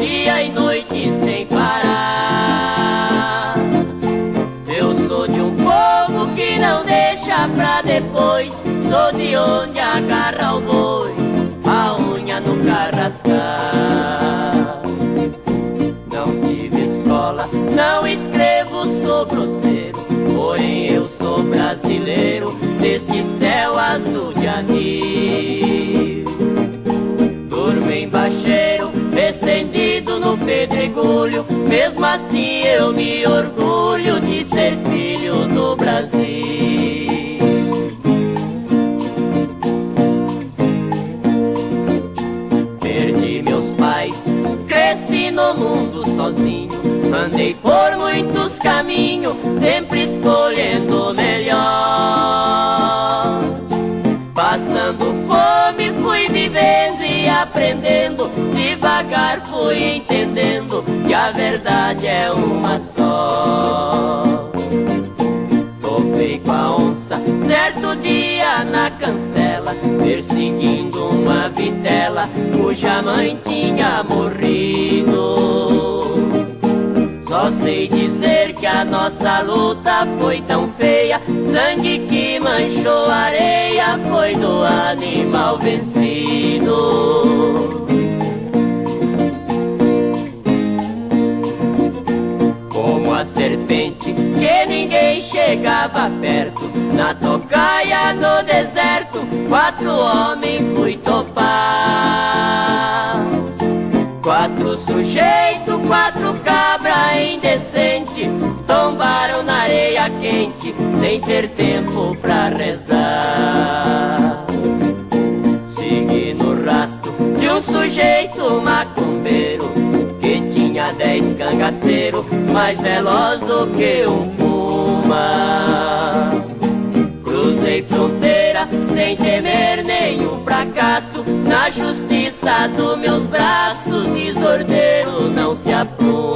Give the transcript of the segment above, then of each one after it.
dia e noite sem parar. Eu sou de um povo que não deixa pra depois, sou de onde agarra o boi, a unha no carrascar. Mesmo assim eu me orgulho de ser filho do Brasil. Perdi meus pais, cresci no mundo sozinho, andei por muitos caminhos, sempre escolhendo o melhor. Passando fome fui vivendo e aprendendo, devagar fui entendendo que a verdade é uma só. Topei com a onça, certo dia na cancela, perseguindo uma vitela cuja mãe tinha morrido. Só sei dizer que a nossa luta foi tão feia, sangue que manchou areia foi do animal vencido. Como a serpente que ninguém chegava perto, na tocaia no deserto, quatro homens fui topar. Quatro sujeitos, quatro cabra indecente Tombaram na areia quente Sem ter tempo pra rezar. Segui no rastro de um sujeito macumbeiro Que tinha dez cangaceiros Mais veloz do que um puma. Cruzei fronteira sem temer nenhum fracasso Na justiça dos meus braços Desordeiro não se apruma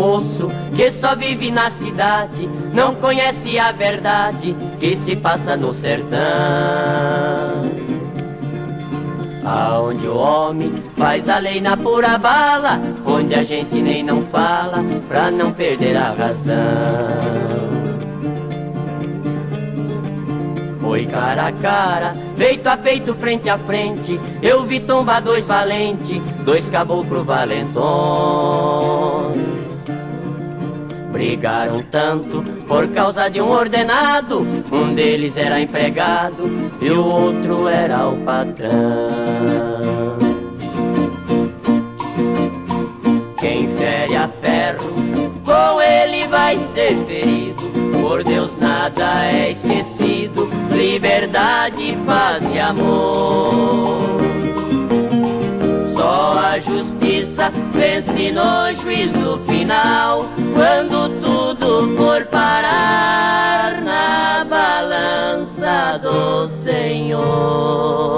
moço, que só vive na cidade, não conhece a verdade que se passa no sertão. Aonde o homem faz a lei na pura bala, onde a gente nem não fala pra não perder a razão. Foi cara a cara, feito a feito, frente a frente. Eu vi tombar dois valentes, dois caboclo valentões. Brigaram tanto por causa de um ordenado. Um deles era empregado e o outro era o patrão. Quem fere a ferro, com ele vai ser ferido. Por Deus nada é esquecido, liberdade, paz e amor. Só a justiça vence no juízo final, quando tudo for parar na balança do Senhor.